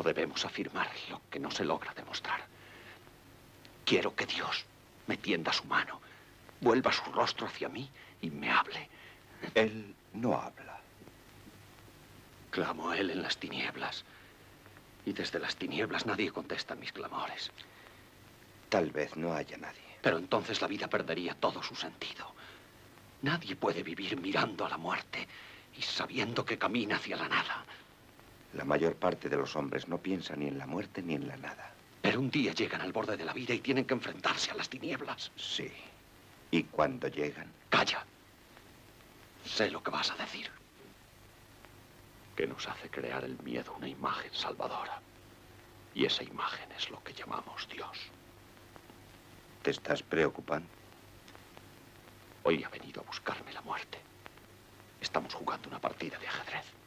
No debemos afirmar lo que no se logra demostrar. Quiero que Dios me tienda su mano, vuelva su rostro hacia mí y me hable. Él no habla. Clamo a Él en las tinieblas. Y desde las tinieblas nadie contesta mis clamores. Tal vez no haya nadie. Pero entonces la vida perdería todo su sentido. Nadie puede vivir mirando a la muerte y sabiendo que camina hacia la nada. La mayor parte de los hombres no piensa ni en la muerte ni en la nada. Pero un día llegan al borde de la vida y tienen que enfrentarse a las tinieblas. Sí. ¿Y cuando llegan? Calla. Sé lo que vas a decir. Que nos hace crear el miedo una imagen salvadora. Y esa imagen es lo que llamamos Dios. ¿Te estás preocupando? Hoy ha venido a buscarme la muerte. Estamos jugando una partida de ajedrez.